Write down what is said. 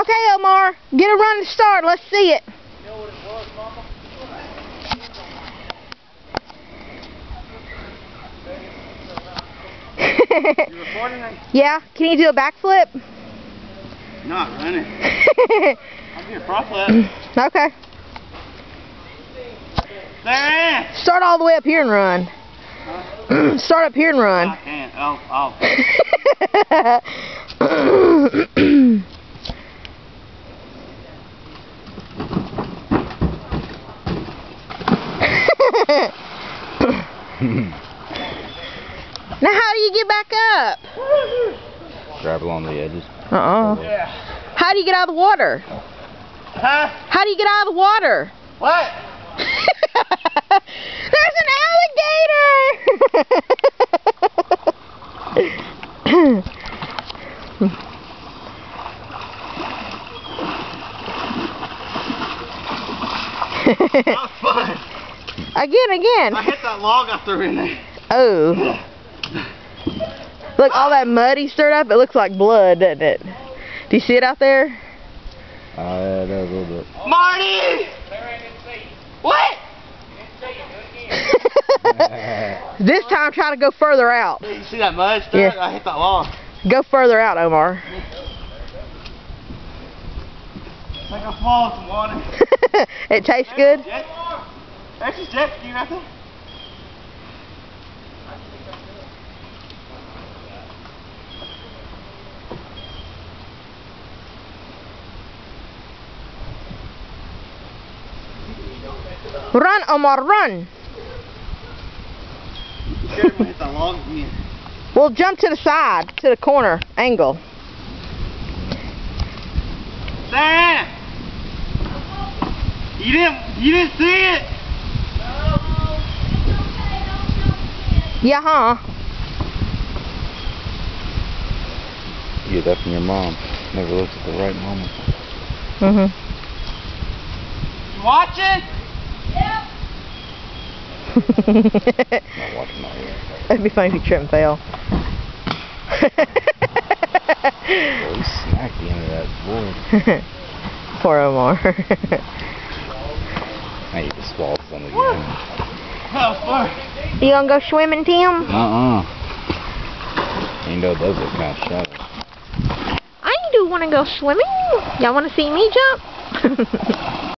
Okay, Omar. Get a running start. Let's see it. You know what it was, Mama? You recording me? yeah. Can you do a backflip? Not running. I'll do a front flip. okay. There. Start all the way up here and run. Huh? Start up here and I run. can't. Oh, oh. now how do you get back up? Grab along the edges. Uh-uh. Yeah. How do you get out of the water? Huh? How do you get out of the water? What? There's an alligator! That was fun. Again, again. I hit that log I threw in there. Oh. Look, all that mud he stirred up, it looks like blood, doesn't it? Do you see it out there? Uh, yeah, that was a little bit. Marty! What? this time try to go further out. You see that mud stir? Yeah. I hit that log. Go further out, Omar. It's like a fall in water. it tastes good? That's just jet ski right there. Run, Omar, run. Scared me hit that log again. We'll jump to the side, to the corner angle. There! You didn't, you didn't see it? Yeah, huh? You get that from your mom. Never looks at the right moment. Mm-hmm. You watching? Not watching my ear. That'd be funny if you trip and fell. Well, he smacked the end of that board. Poor Omar. I need to swallow some again. That was fun. You gonna go swimming, Tim? Uh-uh. Ain't no those are kind of shallow. I do wanna go swimming. Y'all wanna see me jump?